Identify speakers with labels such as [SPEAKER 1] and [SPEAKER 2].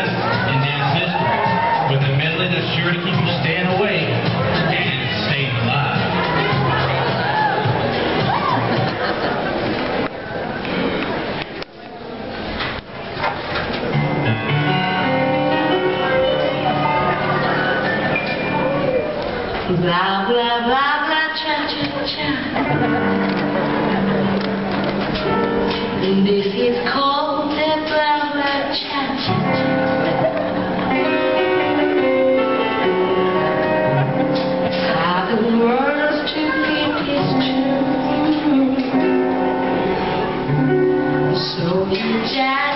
[SPEAKER 1] best in dance history with a medley that's sure to keep you staying awake and staying alive.
[SPEAKER 2] Blah, blah, blah, blah, cha, cha, cha. This is Jack.